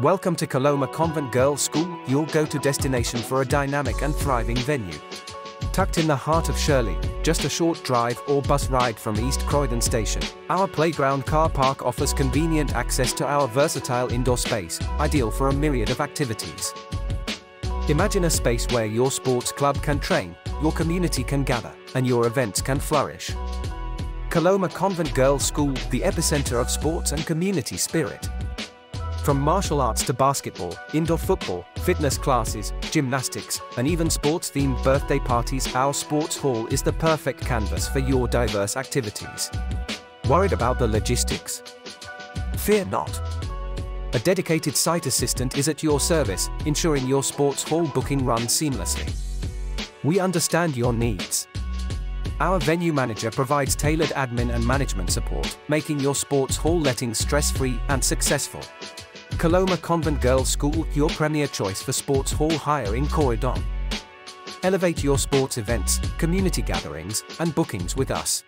Welcome to Coloma Convent Girls School, your go-to destination for a dynamic and thriving venue. Tucked in the heart of Shirley, just a short drive or bus ride from East Croydon Station, our playground car park offers convenient access to our versatile indoor space, ideal for a myriad of activities. Imagine a space where your sports club can train, your community can gather, and your events can flourish. Coloma Convent Girls School, the epicenter of sports and community spirit. From martial arts to basketball, indoor football, fitness classes, gymnastics, and even sports-themed birthday parties, our sports hall is the perfect canvas for your diverse activities. Worried about the logistics? Fear not. A dedicated site assistant is at your service, ensuring your sports hall booking runs seamlessly. We understand your needs. Our venue manager provides tailored admin and management support, making your sports hall letting stress-free and successful. Coloma Convent Girls School, your premier choice for sports hall hire in Croydon. Elevate your sports events, community gatherings, and bookings with us.